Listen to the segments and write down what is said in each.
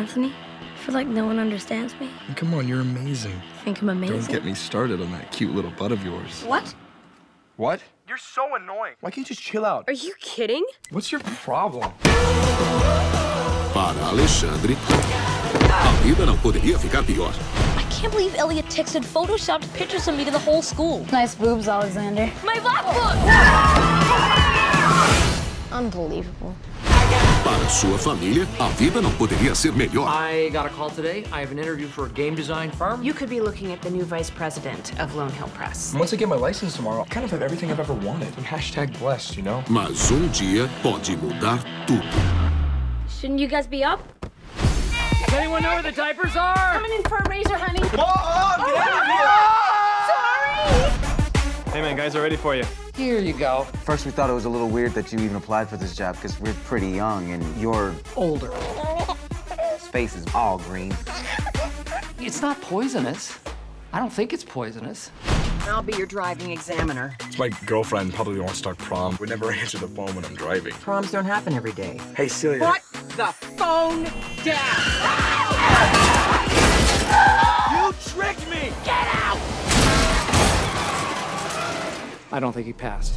Anthony, I feel like no one understands me. Come on, you're amazing. I think I'm amazing. Don't get me started on that cute little butt of yours. What? What? You're so annoying. Why can't you just chill out? Are you kidding? What's your problem? Para Alexandre, a vida não poderia ficar pior. I can't believe Elliot texted photoshopped pictures of me to the whole school. Nice boobs, Alexander. My black book! Unbelievable. Para sua família, a vida não poderia ser melhor. I got a call today. I have an interview for a game design firm. You could be looking at the new vice president of Lone Hill Press. Once I get my license tomorrow, I kind of have everything I've ever wanted. I'm hashtag blessed, you know? Mas um dia pode mudar tudo. Shouldn't you guys be up? Does anyone know where the diapers are? Coming in for a razor, honey. Hey man, guys are ready for you. Here you go. First, we thought it was a little weird that you even applied for this job because we're pretty young and you're Older. Space is all green. It's not poisonous. I don't think it's poisonous. I'll be your driving examiner. It's my girlfriend probably won't start prom. Would never answer the phone when I'm driving. Proms don't happen every day. Hey, Celia. Put the phone down. I don't think he passed.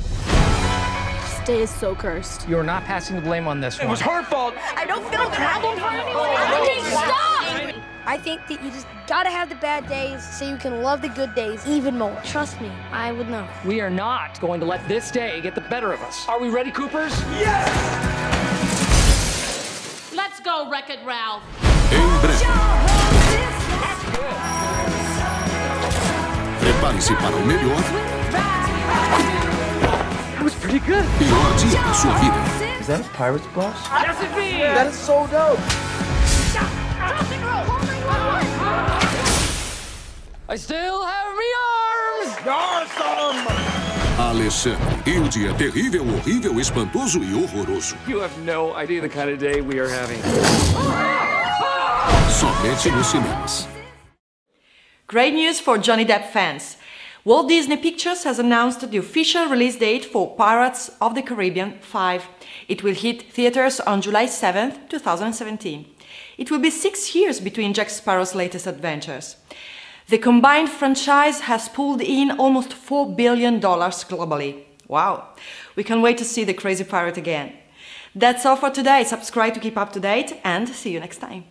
This day is so cursed. You're not passing the blame on this one. It was her fault. I don't feel a problem for anyone. Anthony, stop! I think that you just gotta have the bad days so you can love the good days even more. Trust me, I would know. We are not going to let this day get the better of us. Are we ready, Coopers? Yes! Let's go, Wreck-It Ralph. Em breve. Prepare-se para o melhor That was pretty good. pior da sua vida. Is that a pirate's blush? Yes, it That is so dope. I still have me arms. Alexandre, e o dia terrível, horrível, espantoso e horroroso. You have no idea the kind of day we are having. Somente nos cinemas. Great news for Johnny Depp fans. Walt Disney Pictures has announced the official release date for Pirates of the Caribbean 5. It will hit theaters on July 7, 2017. It will be six years between Jack Sparrow's latest adventures. The combined franchise has pulled in almost $4 billion globally. Wow! We can't wait to see the crazy pirate again. That's all for today. Subscribe to keep up to date and see you next time.